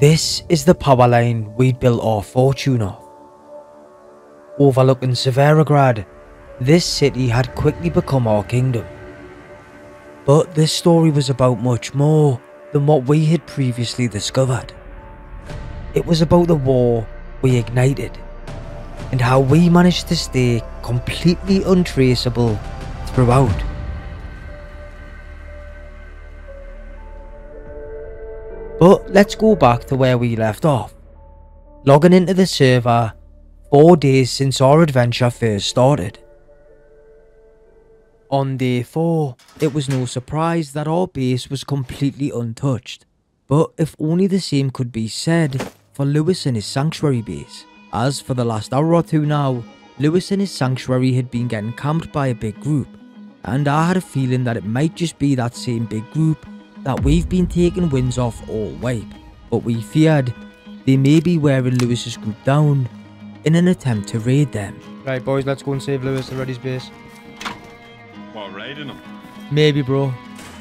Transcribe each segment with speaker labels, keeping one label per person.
Speaker 1: This is the power line we'd built our fortune off. Overlooking Severograd, this city had quickly become our kingdom. But this story was about much more than what we had previously discovered. It was about the war we ignited and how we managed to stay completely untraceable throughout. But let's go back to where we left off. Logging into the server, four days since our adventure first started. On day 4, it was no surprise that our base was completely untouched. But if only the same could be said for Lewis and his sanctuary base. As for the last hour or two now, Lewis and his sanctuary had been getting camped by a big group, and I had a feeling that it might just be that same big group that we've been taking wins off all wipe, but we feared they may be wearing Lewis's group down in an attempt to raid them. Right boys, let's go and save Lewis at Reddy's base.
Speaker 2: What, raiding him?
Speaker 1: Maybe bro,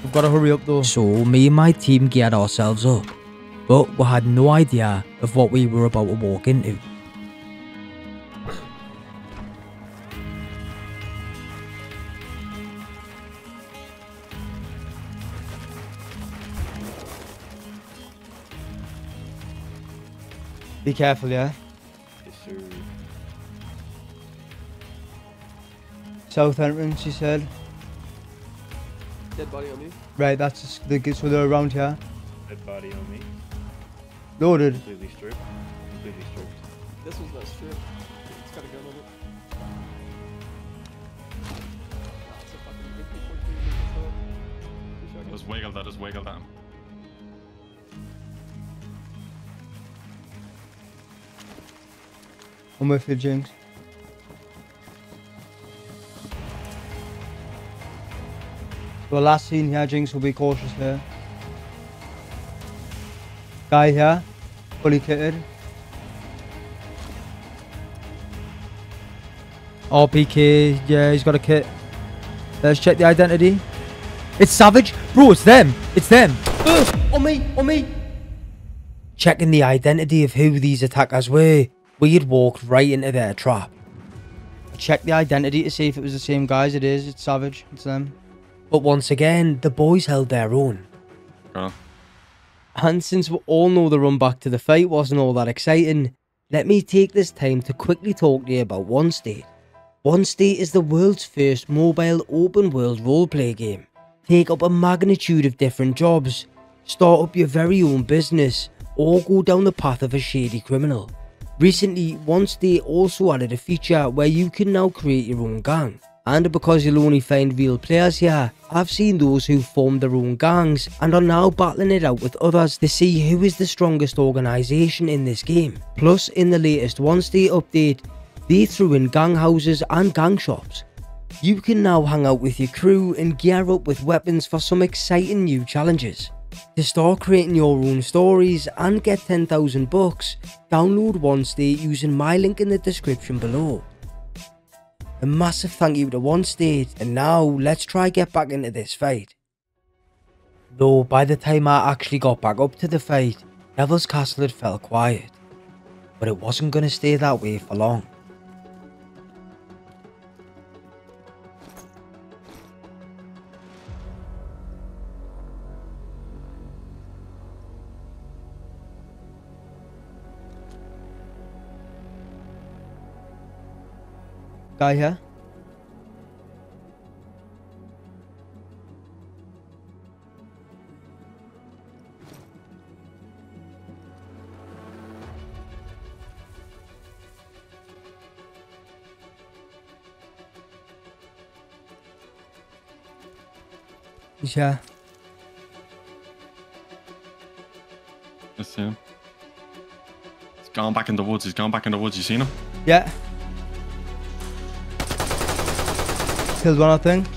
Speaker 1: we've got to hurry up though. So me and my team geared ourselves up, but we had no idea of what we were about to walk into. Be careful, yeah?
Speaker 2: Yes, sir.
Speaker 1: South entrance, she said.
Speaker 3: Dead body on me.
Speaker 1: Right, that's the so they're around here.
Speaker 2: Dead body on me.
Speaker 1: Loaded.
Speaker 2: Completely stripped. Completely stripped.
Speaker 3: This one's not stripped. It's got a gun on it. It's a fucking AK-14 pistol.
Speaker 2: Just wiggle that, just wiggle that.
Speaker 1: I'm with you, Jinx. So last scene here, Jinx will be cautious here. Guy here, fully kitted. RPK, yeah, he's got a kit. Let's check the identity. It's Savage. Bro, it's them. It's them. Ugh, on me, on me. Checking the identity of who these attackers were, we had walked right into their trap. I checked the identity to see if it was the same guys. It is. It's Savage. It's them. But once again, the boys held their own.
Speaker 2: Colonel.
Speaker 1: And since we all know the run back to the fight wasn't all that exciting, let me take this time to quickly talk to you about OneState. One State is the world's first mobile open world roleplay game. Take up a magnitude of different jobs, start up your very own business, or go down the path of a shady criminal. Recently, OneState also added a feature where you can now create your own gang. And because you'll only find real players here, I've seen those who formed their own gangs and are now battling it out with others to see who is the strongest organisation in this game. Plus, in the latest OneState update, they threw in gang houses and gang shops. You can now hang out with your crew and gear up with weapons for some exciting new challenges. To start creating your own stories and get 10,000 bucks, download OneState using my link in the description below. A massive thank you to OneState and now let's try get back into this fight. Though by the time I actually got back up to the fight, Devil's Castle had fell quiet. But it wasn't going to stay that way for long. Guy here?
Speaker 2: I see him. He's gone back in the woods. He's gone back in the woods. You seen him?
Speaker 1: Yeah. Killed one, other thing.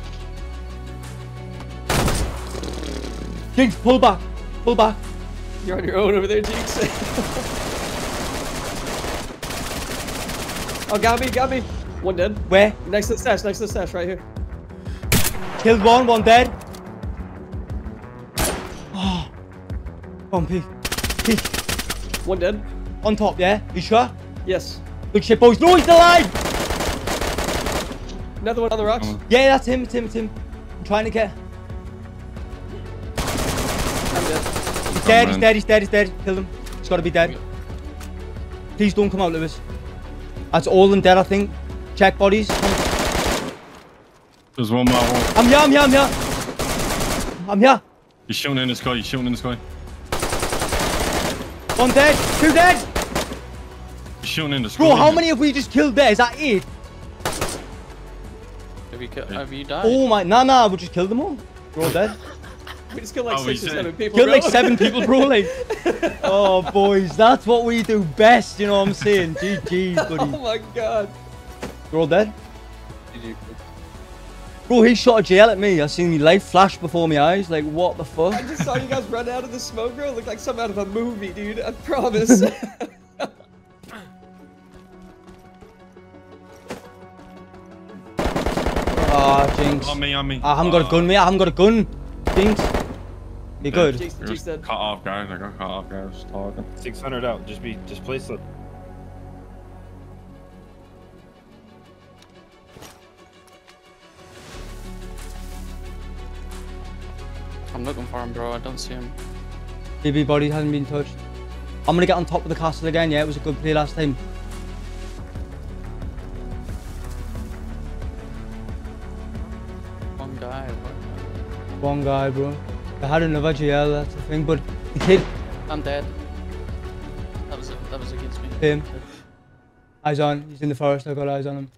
Speaker 1: Jinx, pull back. Pull back.
Speaker 3: You're on your own over there, Jinx. oh, got me, got me. One dead.
Speaker 1: Where?
Speaker 3: Next to the stash, next to the stash, right here.
Speaker 1: Killed one, one dead. Oh. Come on, peek. Peek.
Speaker 3: One dead.
Speaker 1: On top, yeah? You sure?
Speaker 3: Yes.
Speaker 1: Good shit, boys. No, he's alive!
Speaker 3: Another one on the rocks.
Speaker 1: Yeah, that's him, it's him, it's him. I'm trying to get...
Speaker 3: I'm dead.
Speaker 1: He's dead, he's
Speaker 2: man.
Speaker 1: dead, he's dead, he's dead. Kill him. He's got to be dead. Please don't come out, Lewis. That's all in dead, I think. Check bodies.
Speaker 2: There's one more. One.
Speaker 1: I'm here, I'm here, I'm here. I'm here.
Speaker 2: He's shooting in the sky. He's shooting in the sky.
Speaker 1: One dead, two dead.
Speaker 2: He's shooting in the sky.
Speaker 1: Bro, how many have we just killed there? Is that eight?
Speaker 4: Have you, ki- have you died?
Speaker 1: Oh my, nah, nah, we just killed them all. We're all dead.
Speaker 3: We just killed like
Speaker 2: Oh, we
Speaker 3: six or seven people.
Speaker 1: Killed
Speaker 3: bro.
Speaker 1: like seven people, bro. Like, oh, boys, that's what we do best. You know what I'm saying? GG, buddy.
Speaker 3: oh my god.
Speaker 1: We're all dead.
Speaker 4: Did
Speaker 1: Bro, he shot a jail at me. I seen me life flash before my eyes. Like, what the fuck?
Speaker 3: I just saw you guys run out of the smoke, bro. It looked like something out of a movie, dude. I promise.
Speaker 1: Ah, Jinx.
Speaker 2: On me, on me.
Speaker 1: I haven't got a gun, mate. Ah, I haven't got a gun. Jinx. You good?
Speaker 3: Jinx,
Speaker 2: You're
Speaker 3: Jinx dead.
Speaker 2: cut off, guys. I got cut off, guys. Talking.
Speaker 5: 600 out. Just be, just place it.
Speaker 4: I'm looking for him, bro. I don't see him.
Speaker 1: BB body hasn't been touched. I'm gonna get on top of the castle again. Yeah, it was a good play last time.
Speaker 4: One guy,
Speaker 1: bro. They had another GL, that's the thing. But uh, the kid,
Speaker 4: I'm dead. That was that was against me.
Speaker 1: him. Eyes on. He's in the forest. I got eyes on him.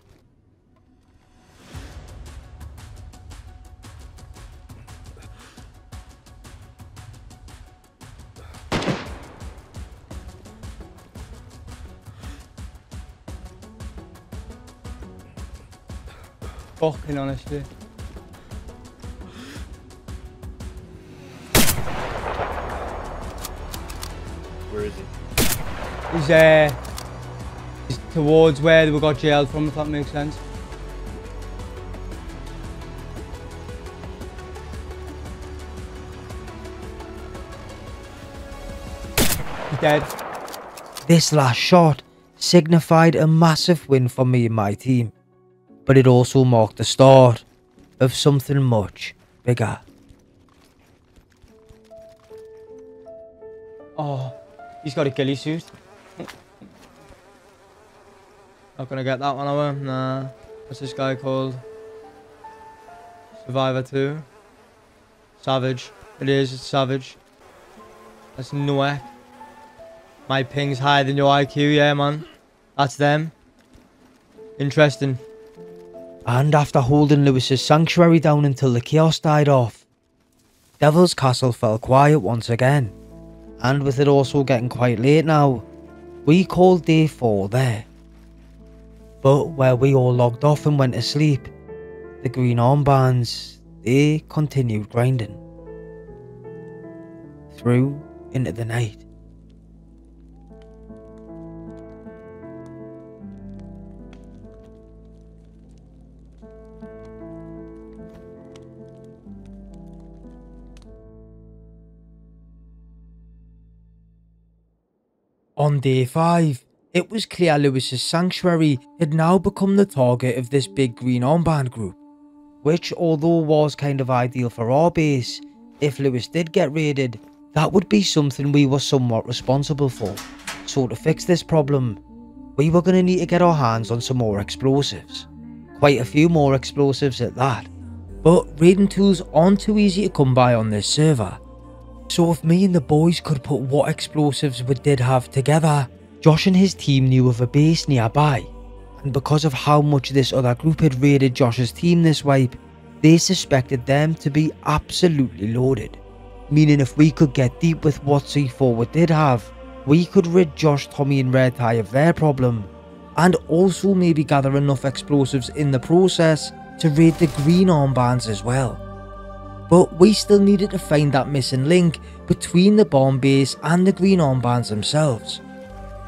Speaker 1: Fucking honestly.
Speaker 5: Where is he?
Speaker 1: He's uh, he's towards where we got jailed from, if that makes sense. He's dead. This last shot signified a massive win for me and my team, but it also marked the start of something much bigger. He's got a ghillie suit. Not gonna get that one, we? Nah. What's this guy called? Survivor 2. Savage. It is, it's Savage. That's Noek. My ping's higher than your IQ, yeah, man. That's them. Interesting. And after holding Lewis's sanctuary down until the chaos died off, Devil's Castle fell quiet once again. And with it also getting quite late now, we called day 4 there. But where we all logged off and went to sleep, the green armbands, they continued grinding. Through into the night. On day 5, it was clear Lewis's sanctuary had now become the target of this big green armband group, which although was kind of ideal for our base, if Lewis did get raided, that would be something we were somewhat responsible for. So to fix this problem, we were going to need to get our hands on some more explosives. Quite a few more explosives at that. But raiding tools aren't too easy to come by on this server, so if me and the boys could put what explosives we did have together, Josh and his team knew of a base nearby. And because of how much this other group had raided Josh's team this wipe, they suspected them to be absolutely loaded. Meaning if we could get deep with what C4 we did have, we could rid Josh, Tommy and Red Tie of their problem. And also maybe gather enough explosives in the process to raid the green armbands as well but we still needed to find that missing link between the bomb base and the green armbands themselves.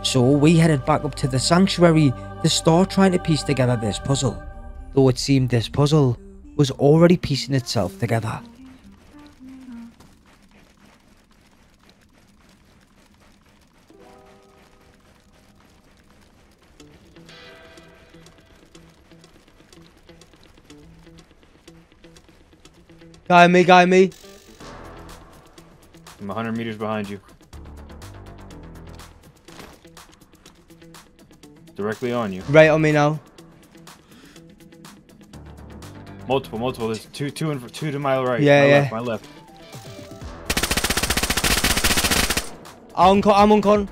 Speaker 1: So we headed back up to the sanctuary to start trying to piece together this puzzle, though it seemed this puzzle was already piecing itself together.
Speaker 6: Guy me, guy me.
Speaker 7: I'm 100 meters behind you. Directly on you.
Speaker 6: Right on me now.
Speaker 7: Multiple, multiple. There's two, two, and two to my right.
Speaker 6: Yeah,
Speaker 7: my
Speaker 6: yeah.
Speaker 7: Left, my left.
Speaker 6: I'm uncon. I'm uncon.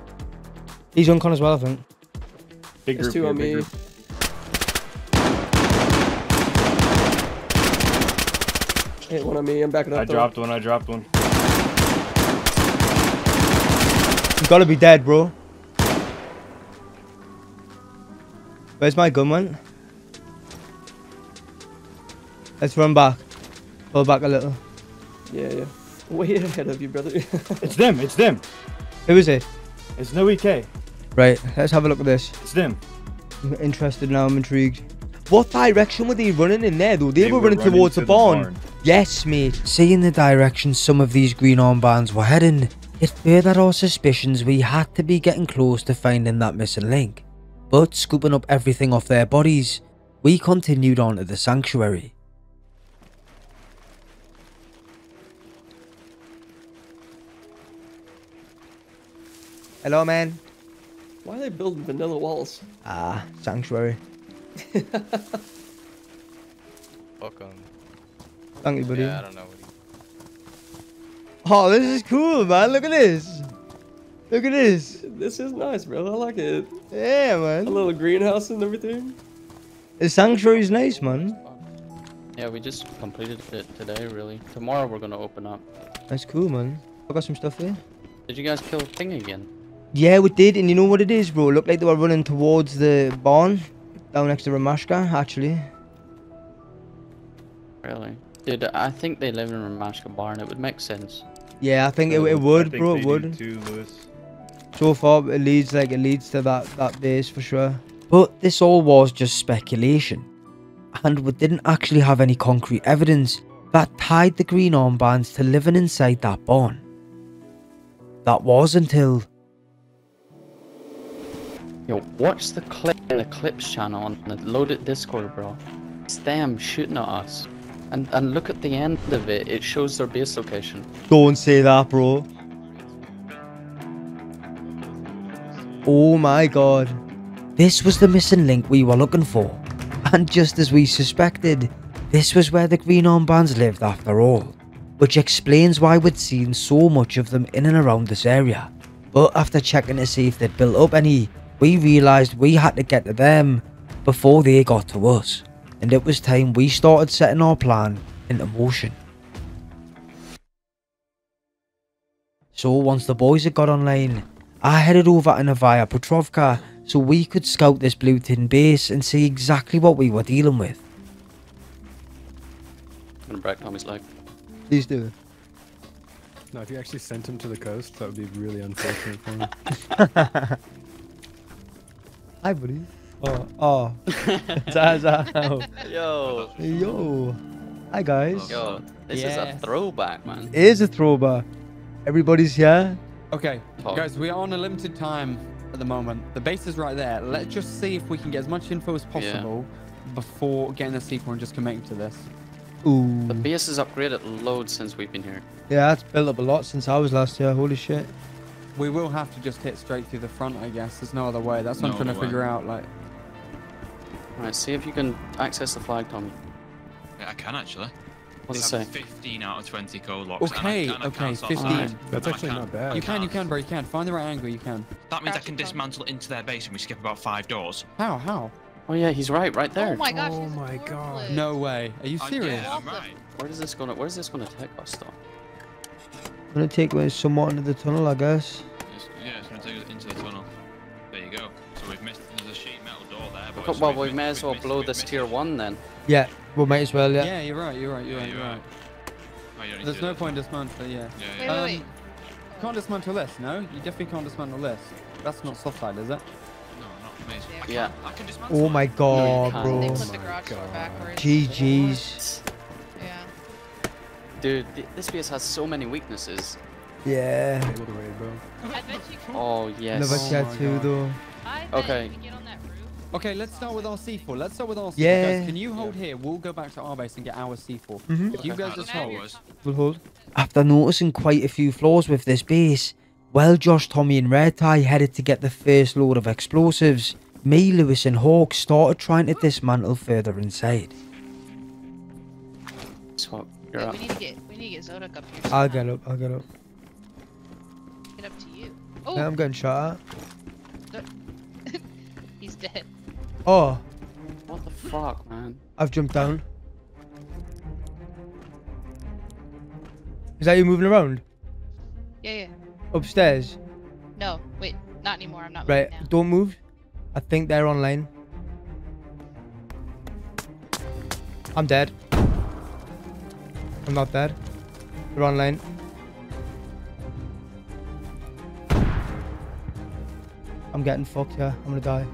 Speaker 6: He's uncon as well, I think.
Speaker 7: Big
Speaker 3: There's
Speaker 7: group
Speaker 3: two
Speaker 7: here,
Speaker 3: on me.
Speaker 7: group.
Speaker 3: Hit one on me. I'm backing up.
Speaker 7: I
Speaker 3: though.
Speaker 7: dropped one. I dropped one.
Speaker 6: You gotta be dead, bro. Where's my gun, man? Let's run back. Pull back a little.
Speaker 3: Yeah, yeah. Way ahead of you, brother.
Speaker 7: It's them. It's them.
Speaker 6: Who is it?
Speaker 7: It's no EK.
Speaker 6: Right, let's have a look at this.
Speaker 7: It's them.
Speaker 6: I'm interested now, I'm intrigued. What direction were they running in there, though? They,
Speaker 7: They
Speaker 6: were,
Speaker 7: were
Speaker 6: running
Speaker 7: running
Speaker 6: towards
Speaker 7: to
Speaker 6: the
Speaker 7: the
Speaker 6: barn.
Speaker 7: Barn.
Speaker 6: Yes, mate. Seeing the direction some of these green armbands were heading, it furthered our suspicions we had to be getting close to finding that missing link. But scooping up everything off their bodies, we continued on to the sanctuary. Hello, man.
Speaker 3: Why are they building vanilla walls?
Speaker 6: Ah, sanctuary.
Speaker 4: Welcome.
Speaker 6: Thank you, buddy.
Speaker 4: Yeah, I don't know.
Speaker 6: Oh, this is cool, man. Look at this. Look at this.
Speaker 3: This is nice, bro. I like it.
Speaker 6: Yeah, man.
Speaker 3: A little greenhouse and everything.
Speaker 6: The sanctuary's nice, man.
Speaker 4: Yeah, we just completed it today, really. Tomorrow we're gonna open up.
Speaker 6: That's cool, man. I got some stuff there.
Speaker 4: Did you guys kill Thing again?
Speaker 6: Yeah, we did, and you know what it is, bro? Looked like they were running towards the barn down next to Ramashka, actually.
Speaker 4: Really? Dude, I think they live in Ramashka Barn. It would make sense.
Speaker 6: Yeah, I think it, it would,
Speaker 7: think
Speaker 6: bro. It would.
Speaker 7: Too,
Speaker 6: So far, it leads like it leads to that that base for sure. But this all was just speculation, and we didn't actually have any concrete evidence that tied the green armbands to living inside that barn. That was until
Speaker 4: Yo, watch the clip in the clips channel on the loaded Discord, bro. It's them shooting at us. And and look at the end of it. It shows their base location.
Speaker 6: Don't say that, bro. Oh my god. This was the missing link we were looking for. And just as we suspected, this was where the green armbands lived after all. Which explains why we'd seen so much of them in and around this area. But after checking to see if they'd built up any, we realised we had to get to them before they got to us. And it was time we started setting our plan into motion. So once the boys had got online, I headed over to Novaya Petrovka so we could scout this blue tin base and see exactly what we were dealing with.
Speaker 4: I'm gonna break Tommy's leg.
Speaker 6: Please do.
Speaker 8: No, if you actually sent him to the coast, that would be really unfortunate for him.
Speaker 6: Hi, buddy. Oh, oh. Zaza.
Speaker 4: Yo,
Speaker 6: Yo. Hi, guys.
Speaker 4: yo, this is a throwback, man.
Speaker 6: It is a throwback. Everybody's here.
Speaker 9: Okay,
Speaker 4: Talk.
Speaker 9: guys, we are on a limited time at the moment. The base is right there. Let's just see if we can get as much info as possible before getting a sequel and just committing to this.
Speaker 6: Ooh.
Speaker 4: The base has upgraded loads since we've been here.
Speaker 6: Yeah, that's built up a lot since I was last here. Holy shit.
Speaker 9: We will have to just hit straight through the front, I guess. There's no other way. That's what
Speaker 2: No
Speaker 9: I'm trying to
Speaker 2: way.
Speaker 9: figure out. Like,
Speaker 4: Alright, see if you can access the flag, Tommy.
Speaker 10: Yeah, I can actually.
Speaker 4: What's
Speaker 10: They
Speaker 4: it
Speaker 10: have
Speaker 4: say?
Speaker 10: 15 out of 20 code locks.
Speaker 9: Okay,
Speaker 10: and I, and I
Speaker 9: okay,
Speaker 10: can't
Speaker 9: 15.
Speaker 10: slide.
Speaker 8: That's
Speaker 10: And
Speaker 8: actually
Speaker 10: can't-
Speaker 8: bad.
Speaker 9: you can, you
Speaker 10: can't.
Speaker 9: can, bro. You can. Find the right angle. You can.
Speaker 10: That means I can
Speaker 11: and burn.
Speaker 10: dismantle into their base and we skip about five doors.
Speaker 9: How? How?
Speaker 4: Oh yeah, he's right, right there.
Speaker 11: Oh my gosh.
Speaker 8: Oh
Speaker 11: there's
Speaker 8: my God.
Speaker 11: flip.
Speaker 9: No way. Are you
Speaker 10: Oh,
Speaker 9: serious?
Speaker 10: yeah, I'm right.
Speaker 4: Where is this gonna? Where's this gonna take us, though?
Speaker 6: I'm gonna take away somewhat into the tunnel, I guess.
Speaker 10: It's, yeah, it's going to take us
Speaker 4: well,
Speaker 10: we've
Speaker 4: we
Speaker 10: missed-
Speaker 4: may as well
Speaker 10: missed-
Speaker 4: blow this tier one then.
Speaker 6: Yeah, we might as well,
Speaker 9: Yeah.
Speaker 6: yeah.
Speaker 9: you're right. You're right. You're
Speaker 10: Yeah,
Speaker 9: right.
Speaker 10: you're
Speaker 9: You're
Speaker 10: right.
Speaker 9: right.
Speaker 10: Oh, you don't need
Speaker 9: There's no
Speaker 10: that.
Speaker 9: point dismantling. Yeah.
Speaker 10: Yeah, yeah.
Speaker 11: wait,
Speaker 9: Um,
Speaker 11: wait.
Speaker 9: Can't dismantle this. No, you definitely can't dismantle this. That's not soft side, is it?
Speaker 10: No, not me. I can,
Speaker 4: Yeah.
Speaker 10: I can dismantle
Speaker 6: Oh my god,
Speaker 4: can't.
Speaker 6: bro.
Speaker 11: They
Speaker 8: Oh
Speaker 11: the
Speaker 8: my
Speaker 11: garage door
Speaker 8: God.
Speaker 11: backwards.
Speaker 6: GG's.
Speaker 11: Yeah.
Speaker 4: Dude, this base has so many weaknesses.
Speaker 6: Yeah.
Speaker 8: Able to raid, bro.
Speaker 11: I bet you can.
Speaker 4: Oh yes.
Speaker 6: Never
Speaker 9: Oh
Speaker 6: had
Speaker 9: my
Speaker 6: two
Speaker 9: God.
Speaker 6: though.
Speaker 11: I bet
Speaker 4: Okay.
Speaker 11: You can get on that roof
Speaker 9: Okay, let's start with our C4. Let's start with our C4.
Speaker 6: Yeah.
Speaker 9: Guys, can you hold here? We'll go back to our base and get our C4.
Speaker 6: Mhm.
Speaker 9: If you guys just
Speaker 10: that's what it
Speaker 9: hold.
Speaker 6: We'll hold. After noticing quite a few flaws with this base, while Josh, Tommy, and Red Tie headed to get the first load of explosives, me, Lewis, and Hawk started trying to dismantle further inside.
Speaker 4: So you're
Speaker 11: Wait,
Speaker 4: up.
Speaker 11: we need to get we need to get Zodiac up here.
Speaker 6: I'll get up, I'll get up.
Speaker 11: Get up to you. Oh,
Speaker 6: Now I'm getting shot at.
Speaker 11: he's dead.
Speaker 6: Oh,
Speaker 4: What the fuck, man?
Speaker 6: I've jumped down. Is that you moving around?
Speaker 11: Yeah, yeah.
Speaker 6: Upstairs?
Speaker 11: No, wait, not anymore. I'm not
Speaker 6: Right,
Speaker 11: moving now.
Speaker 6: don't move. I think they're online. I'm dead. I'm not dead. They're online. I'm getting fucked here. I'm gonna die.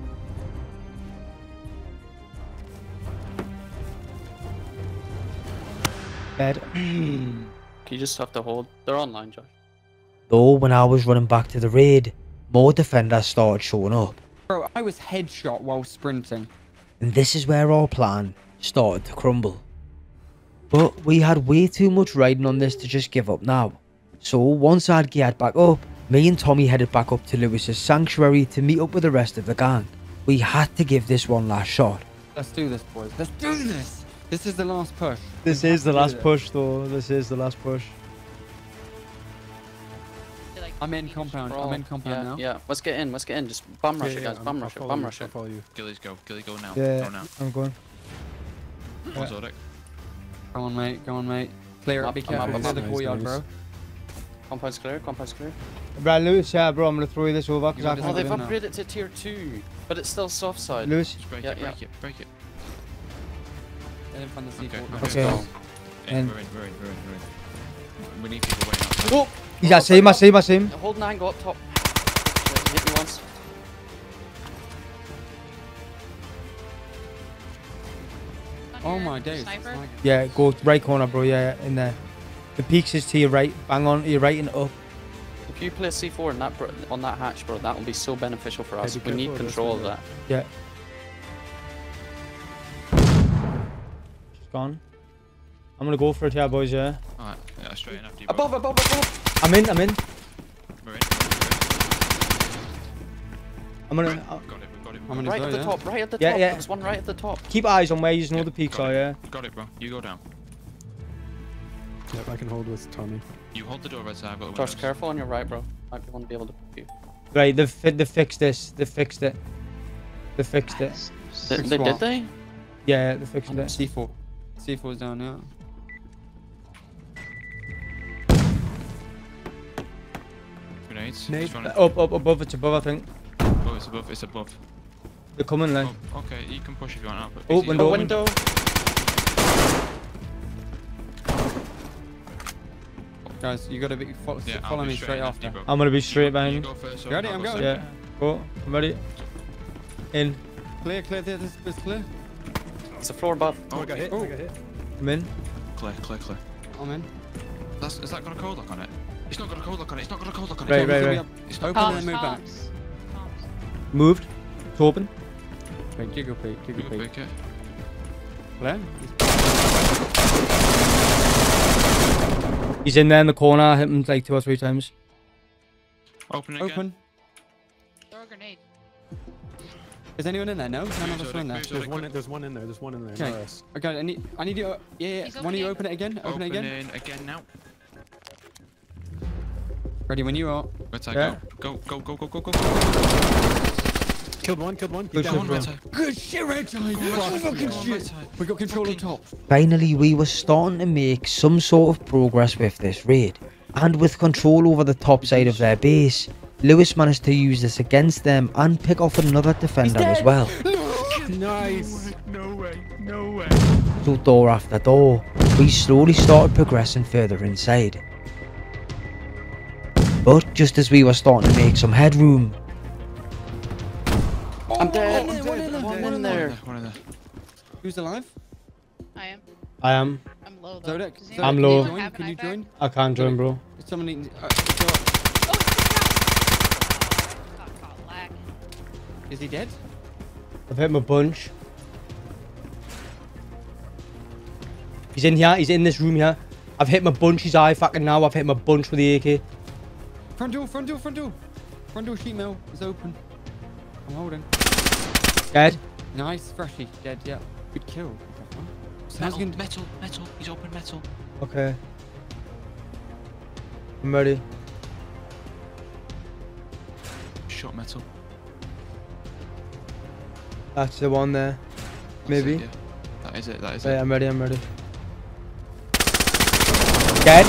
Speaker 6: Dead.
Speaker 4: You just have to hold. They're online, Josh.
Speaker 6: Though when I was running back to the raid, more defenders started showing up.
Speaker 9: Bro, I was headshot while sprinting.
Speaker 6: And this is where our plan started to crumble. But we had way too much riding on this to just give up now. So once I'd geared back up, me and Tommy headed back up to Lewis's sanctuary to meet up with the rest of the gang. We had to give this one last shot.
Speaker 9: Let's do this, boys. Let's do this. This is the last push.
Speaker 6: This
Speaker 9: We
Speaker 6: is the last push though. This is the last push.
Speaker 9: I'm in compound.
Speaker 4: Bro,
Speaker 9: I'm in compound
Speaker 4: yeah,
Speaker 9: now.
Speaker 4: Yeah, let's get in. Let's get in. Just bum rush
Speaker 8: Yeah,
Speaker 4: it, guys.
Speaker 8: I'm-
Speaker 4: Bum rush it.
Speaker 8: follow
Speaker 4: Bum rush it.
Speaker 8: follow you.
Speaker 10: Ghillies go. Ghillie go now.
Speaker 6: Yeah,
Speaker 10: Go now.
Speaker 6: I'm going.
Speaker 10: Come on, Zodiac.
Speaker 9: Go on, mate. Go on, mate. Clear it.
Speaker 4: Up,
Speaker 9: Be
Speaker 4: I'm
Speaker 9: careful.
Speaker 4: up, I'm
Speaker 9: Clear
Speaker 4: up.
Speaker 9: the
Speaker 8: Nice,
Speaker 9: courtyard,
Speaker 8: nice.
Speaker 9: bro.
Speaker 4: Compound's clear. Compound's clear.
Speaker 6: Right, Lewis, yeah, bro, I'm gonna throw you this over because I
Speaker 9: got
Speaker 4: Oh,
Speaker 6: can't.
Speaker 9: this oh,
Speaker 4: they've
Speaker 9: now.
Speaker 4: upgraded to tier two, but it's still soft side.
Speaker 6: Lewis,
Speaker 10: Just break
Speaker 4: Yeah,
Speaker 10: it,
Speaker 4: yeah.
Speaker 10: break it, break it.
Speaker 9: They didn't find the C4.
Speaker 10: Okay, okay.
Speaker 6: Okay. And-
Speaker 10: we're in, we're in, we're in, we're in. We need people waiting outside.
Speaker 6: oh, he's I see him, I see him, I see him.
Speaker 4: Hold nine. Go up top. Hit me once.
Speaker 9: Oh my days. Like-
Speaker 6: Yeah, go right corner, bro. Yeah, in there. The peaks is to your right. Bang on, to your right and up.
Speaker 4: If you play C4 on that on that hatch, bro, that will be so beneficial for us.
Speaker 8: be
Speaker 4: we need
Speaker 8: careful of this
Speaker 4: control of that.
Speaker 6: Yeah. Gone. I'm gonna go for it here, boys. Yeah.
Speaker 10: Alright, yeah, straight in after you.
Speaker 4: Above, above, above.
Speaker 6: I'm in. I'm in.
Speaker 10: We're in.
Speaker 6: I'm gonna
Speaker 10: We're in.
Speaker 6: uh,
Speaker 10: Got it, we got it. we
Speaker 9: How
Speaker 10: got it.
Speaker 4: Right
Speaker 9: go,
Speaker 4: at the
Speaker 9: yeah?
Speaker 4: top. Right at the
Speaker 6: Yeah,
Speaker 4: top.
Speaker 6: yeah.
Speaker 4: There's one right at the top.
Speaker 6: keep eyes on where you know
Speaker 10: Yeah,
Speaker 6: the peaks are. Yeah.
Speaker 10: Got it, bro. You go down.
Speaker 8: Yep, I can hold with Tommy.
Speaker 10: You hold the door right side. I've got the
Speaker 4: Josh,
Speaker 10: windows.
Speaker 4: careful on your right, bro. Might be one to be able to you.
Speaker 6: Right. They've fi- they fixed this. They fixed it. They fixed it.
Speaker 4: They, they did they?
Speaker 6: Yeah, they fixed it.
Speaker 9: C4. C4's down, yeah.
Speaker 10: Grenades.
Speaker 8: Nate,
Speaker 10: Just run.
Speaker 6: Up, up, above. It's above. I think.
Speaker 10: Oh, it's above. It's above.
Speaker 6: They're coming. Like.
Speaker 10: Oh, okay, you can push if you want. Out, but
Speaker 6: Oh,
Speaker 10: easy.
Speaker 6: window.
Speaker 4: Oh, window.
Speaker 9: Guys, you gotta be fo-
Speaker 10: Yeah,
Speaker 9: follow
Speaker 10: be
Speaker 9: me straight
Speaker 10: in
Speaker 9: after.
Speaker 10: you.
Speaker 6: I'm gonna be straight
Speaker 10: go-
Speaker 6: behind
Speaker 10: You
Speaker 6: you.
Speaker 10: go first.
Speaker 9: You ready?
Speaker 10: I'll
Speaker 9: I'm going.
Speaker 6: Yeah. Go. I'm ready. In.
Speaker 9: Clear, clear, clear. This is clear.
Speaker 4: It's the floor above.
Speaker 8: Oh, I got hit.
Speaker 9: Oh.
Speaker 8: I got hit.
Speaker 6: I'm in.
Speaker 10: Clear, clear, clear.
Speaker 9: I'm in.
Speaker 10: That's, has that got a code lock on it? It's not got a code lock on it. It's not got a code lock on it.
Speaker 6: Right, right, right.
Speaker 10: It's not
Speaker 9: Open and move back.
Speaker 11: Toms, Toms.
Speaker 6: Moved. It's open.
Speaker 9: Wait, jiggle peek,
Speaker 10: You
Speaker 9: jiggle
Speaker 10: go
Speaker 9: peek.
Speaker 10: pick it.
Speaker 9: Clear?
Speaker 6: He's in there in the corner. I hit him like two or three times.
Speaker 10: Open it again.
Speaker 9: Open.
Speaker 11: Throw a grenade.
Speaker 9: Is anyone in there? No? None of us are in there.
Speaker 8: There's one. There's one in there. There's one in there.
Speaker 9: Okay.
Speaker 8: not.
Speaker 9: Okay, I need, I need you. Yeah, yeah.
Speaker 11: He's
Speaker 9: One of you open it again. Open it again.
Speaker 10: Opening again now.
Speaker 9: Ready when you are.
Speaker 10: Where's that
Speaker 6: Yeah.
Speaker 10: go? Go, go, go, go, go, go, go.
Speaker 8: Killed one. Killed one.
Speaker 6: Good
Speaker 8: He's
Speaker 6: shit,
Speaker 8: down.
Speaker 6: bro.
Speaker 10: Right side.
Speaker 9: Good shit, Red Tie.
Speaker 10: Fucking
Speaker 9: Fucking
Speaker 10: right
Speaker 9: shit. We got control on top.
Speaker 6: Finally, we were starting to make some sort of progress with this raid, and with control over the top side of their base, Lewis managed to use this against them and pick off another defender as well.
Speaker 8: Nice.
Speaker 10: No way, no way.
Speaker 6: So door after door, we slowly started progressing further inside. But just as we were starting to make some headroom,
Speaker 4: I'm dead.
Speaker 9: one in there, one in there,
Speaker 4: One
Speaker 9: one
Speaker 4: in
Speaker 9: in
Speaker 4: there.
Speaker 10: One in there.
Speaker 9: Who's alive?
Speaker 11: I am.
Speaker 6: I am.
Speaker 11: I'm low though.
Speaker 9: Zodiac.
Speaker 11: Does
Speaker 9: Zodiac,
Speaker 6: I'm low.
Speaker 9: Can you join? Can you join?
Speaker 6: I can't join, bro.
Speaker 9: Somebody. Uh, if you're-
Speaker 11: Oh, it's the guy. Oh, God, lag.
Speaker 9: Is he dead?
Speaker 6: I've hit him a bunch. He's in here. He's in this room here. I've hit him a bunch. He's eye fucking now. I've hit him a bunch with the AK.
Speaker 9: Front door, front door, front door. Front door sheet mill is open. I'm holding.
Speaker 6: Dead.
Speaker 9: Nice, freshie. Dead, yeah. Good kill. Sounds
Speaker 10: Metal,
Speaker 9: good.
Speaker 10: metal, metal. He's open metal.
Speaker 6: Okay. I'm ready.
Speaker 10: Shot metal.
Speaker 6: That's the one there. Maybe.
Speaker 10: it, yeah. That is it. That is
Speaker 6: Right,
Speaker 10: it.
Speaker 6: I'm ready. I'm ready. Dead.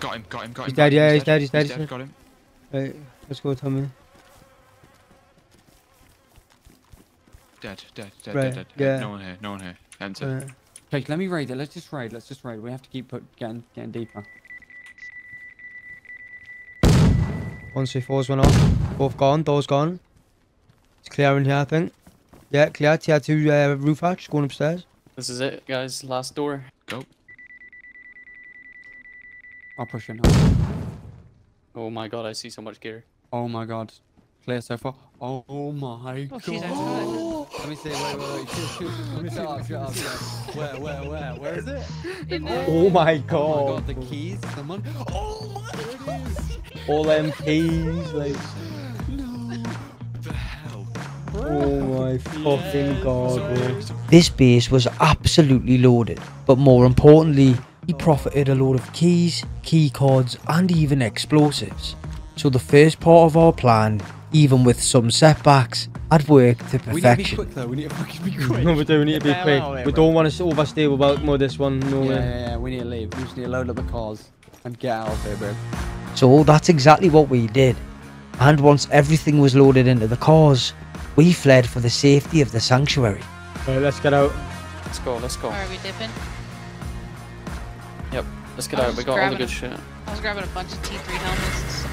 Speaker 10: Got him. Got him. Got him.
Speaker 6: He's dead, yeah, he's dead, he's dead, he's dead.
Speaker 10: Got him.
Speaker 6: Right, let's go, Tommy.
Speaker 10: Dead. Dead. Dead.
Speaker 6: Right,
Speaker 10: Dead. Dead.
Speaker 6: yeah.
Speaker 10: No one here. No one here. Enter.
Speaker 6: Right.
Speaker 9: Okay, let me raid it. Let's just raid. Let's just raid. We have to keep put, getting getting deeper.
Speaker 6: One, three, four's went off. Both gone. Door's gone. It's clear in here, I think. Yeah, clear. Tier two uh, roof hatch going upstairs.
Speaker 4: This is it, guys. Last door.
Speaker 10: Go.
Speaker 9: I'll push in.
Speaker 4: Oh my god, I see so much gear.
Speaker 9: Oh my god. Clear so far. Oh, my
Speaker 11: Oh,
Speaker 9: god.
Speaker 11: she's.
Speaker 9: Let me see. Wait, wait, wait. Shoot, shoot. Let me shut up, shut up, shut up. Where, where, where? Where is it?
Speaker 11: In.
Speaker 6: Oh my god.
Speaker 9: Oh my
Speaker 6: god.
Speaker 9: god, the keys. Someone. Oh my god.
Speaker 6: All them keys, like.
Speaker 10: The hell.
Speaker 6: Oh my fucking god, bro. This base was absolutely loaded, but more importantly, he profited a load of keys, key cards, and even explosives. So the first part of our plan, even with some setbacks, had worked to perfection.
Speaker 9: We need to be
Speaker 6: perfection.
Speaker 9: quick though. We need to fucking be quick.
Speaker 6: No, we do, we need to be quick.
Speaker 9: There,
Speaker 6: we
Speaker 9: bro.
Speaker 6: don't want to overstay without more this one. No
Speaker 9: Yeah,
Speaker 6: way.
Speaker 9: yeah, yeah. We need to leave. We just need to load up the cars and get out of here, bro.
Speaker 6: So that's exactly what we did. And once everything was loaded into the cars, we fled for the safety of the sanctuary. Right, let's get out.
Speaker 4: Let's go, let's go.
Speaker 11: Are we dipping?
Speaker 4: Yep, let's get out. We got all the good
Speaker 11: a-
Speaker 4: shit.
Speaker 11: I was grabbing a bunch of T3 helmets.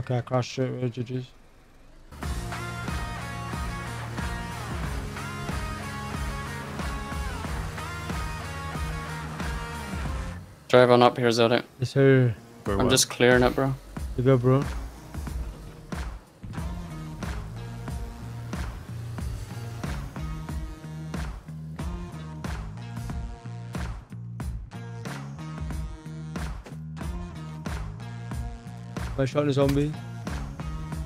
Speaker 6: Okay, crash straight with judges.
Speaker 4: Drive on up here, Zodec.
Speaker 6: Yes, sir.
Speaker 4: I'm just clearing it, bro.
Speaker 6: You go, bro. My shot in a zombie.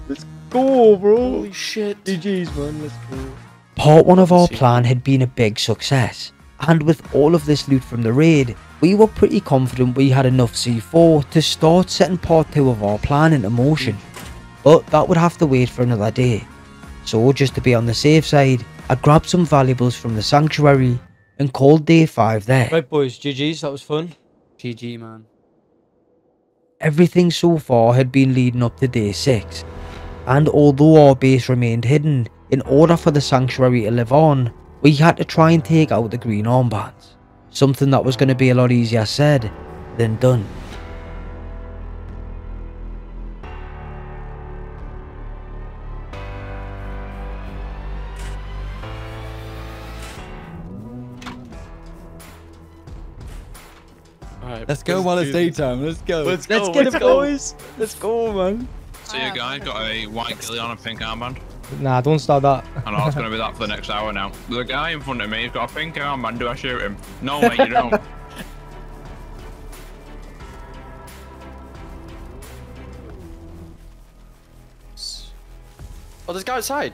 Speaker 6: Let's go, bro.
Speaker 4: Holy shit.
Speaker 6: GG's, man. Let's go. Part one of our plan had been a big success, and with all of this loot from the raid, we were pretty confident we had enough C4 to start setting part two of our plan into motion. Mm. But that would have to wait for another day. So just to be on the safe side, I grabbed some valuables from the sanctuary and called day 5 there. Right boys, GG's, that was fun.
Speaker 9: GG, man.
Speaker 6: Everything so far had been leading up to day 6, and although our base remained hidden, in order for the sanctuary to live on, we had to try and take out the green armbands. Something that was going to be a lot easier said than done.
Speaker 9: Let's go while it's daytime. Let's go.
Speaker 2: Let's
Speaker 6: Let's
Speaker 2: go,
Speaker 6: get
Speaker 2: let's
Speaker 6: it,
Speaker 2: go.
Speaker 6: boys! Let's go, man!
Speaker 10: So you guys got a white ghillie on a pink armband.
Speaker 6: Nah, don't start that.
Speaker 10: I know it's gonna be that for the next hour now. The guy in front of me, he's got a pink armband. Do I shoot him? No, mate, you don't.
Speaker 4: Oh, there's a guy outside.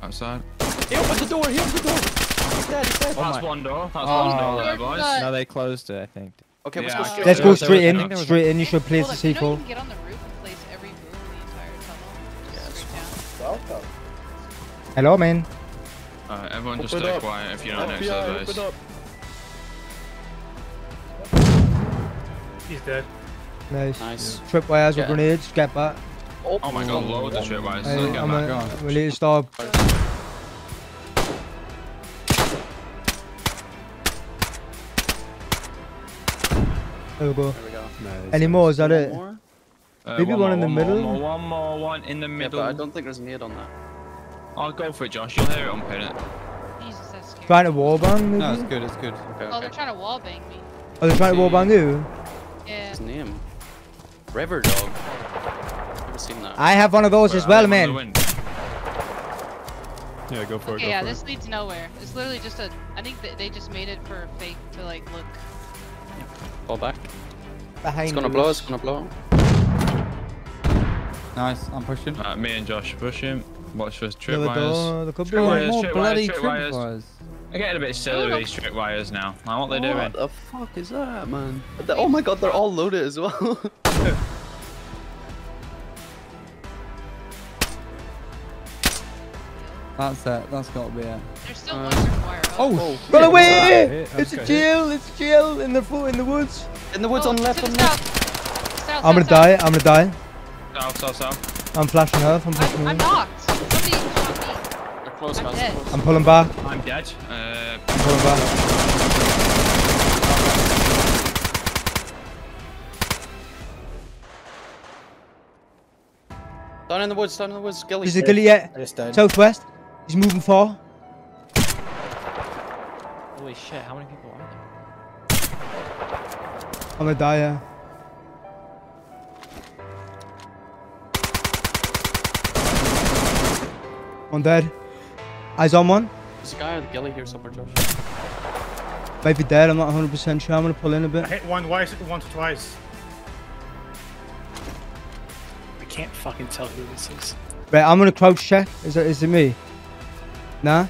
Speaker 10: Outside.
Speaker 4: He opened the door. He opened the door. He's dead. He's dead.
Speaker 10: That's one door. That's one oh. door there, boys.
Speaker 7: No, they closed it, I think.
Speaker 4: Okay, let's go straight.
Speaker 6: Let's go straight
Speaker 10: was- I
Speaker 6: in,
Speaker 10: think there was-
Speaker 6: straight in, you should place the
Speaker 11: up, you know you
Speaker 6: C4.
Speaker 11: get on the roof and place every in the entire tunnel. Just.
Speaker 6: Hello, man.
Speaker 10: Alright, everyone just stay
Speaker 2: up.
Speaker 10: quiet if you're not next to
Speaker 2: FBI,
Speaker 10: the base.
Speaker 3: He's dead.
Speaker 6: Nice.
Speaker 4: Nice.
Speaker 6: Tripwires with grenades, get back.
Speaker 10: Oh, oh my god, loads of shit, boys.
Speaker 6: Hey,
Speaker 10: Look at
Speaker 6: I'm
Speaker 10: that.
Speaker 6: a, we need to stop. There we go.
Speaker 4: There we go.
Speaker 8: Nice.
Speaker 6: Any more? Is that it?
Speaker 4: more?
Speaker 10: Uh,
Speaker 6: Maybe one
Speaker 10: more,
Speaker 6: in the
Speaker 10: more,
Speaker 6: middle?
Speaker 10: One more, one more, one in the
Speaker 4: Yeah,
Speaker 10: middle.
Speaker 4: but I don't think there's a nade on that.
Speaker 10: I'll go for it, Josh. You'll hear it on pin it.
Speaker 11: Jesus, that's scary.
Speaker 6: Trying to wallbang, maybe?
Speaker 9: No, it's good. It's good.
Speaker 4: Okay,
Speaker 11: Oh,
Speaker 4: okay.
Speaker 11: they're trying to wallbang me.
Speaker 6: Are they're trying to wallbang you?
Speaker 11: Yeah.
Speaker 4: His name? River Dog. Never seen that.
Speaker 6: I have one of those as well,
Speaker 10: Where are they?
Speaker 6: Man.
Speaker 8: Yeah, go for it. Go
Speaker 11: yeah,
Speaker 8: for
Speaker 11: this
Speaker 8: it.
Speaker 11: leads nowhere. It's literally just a. I think they just made it for fake to like look.
Speaker 4: Fall back.
Speaker 6: Behind
Speaker 4: It's gonna
Speaker 6: you.
Speaker 4: blow. It's gonna blow.
Speaker 9: Nice, I'm pushing.
Speaker 10: Uh, me and Josh push him. Watch for
Speaker 6: Yeah,
Speaker 10: trip wires.
Speaker 6: uh, there could be
Speaker 10: Trip
Speaker 9: more
Speaker 10: trip
Speaker 9: bloody
Speaker 10: wires, trip wires.
Speaker 9: tripwires.
Speaker 10: I'm getting a bit silly with these trip wires now. Like, what they doing?
Speaker 4: What the fuck is that, man? Oh my god, they're all loaded as well.
Speaker 9: That's it. That's got to be it.
Speaker 11: There's still
Speaker 4: Uh,
Speaker 11: one trip wire.
Speaker 9: Oh,
Speaker 6: Run away!
Speaker 8: that's
Speaker 6: It's a
Speaker 8: good.
Speaker 6: jail. It's a jail in the in the woods.
Speaker 4: In the woods
Speaker 11: Oh,
Speaker 4: on left, on left.
Speaker 11: south. South,
Speaker 6: I'm gonna
Speaker 11: south,
Speaker 6: die. I'm gonna die.
Speaker 10: South, south, south.
Speaker 6: I'm flashing health. I'm flashing
Speaker 11: I'm, I'm knocked. Somebody shot me.
Speaker 4: They're close,
Speaker 11: I'm
Speaker 4: guys.
Speaker 11: dead.
Speaker 4: Close.
Speaker 6: I'm pulling back.
Speaker 10: I'm dead. Uh,
Speaker 6: I'm pulling back.
Speaker 4: Down in the woods. Down in the woods. Ghillie.
Speaker 6: There's a ghillie yet. Southwest. He's moving far.
Speaker 3: Holy shit, how many people are there?
Speaker 6: I'm gonna die. Yeah. One dead. Eyes on one.
Speaker 4: There's a guy with Ghillie here somewhere, Josh.
Speaker 6: Might be dead. I'm not 100% sure. I'm gonna pull in a bit.
Speaker 12: I hit one twice, once or twice. I can't fucking tell who this is.
Speaker 6: Right, I'm gonna crouch check. Is it is it me? Nah.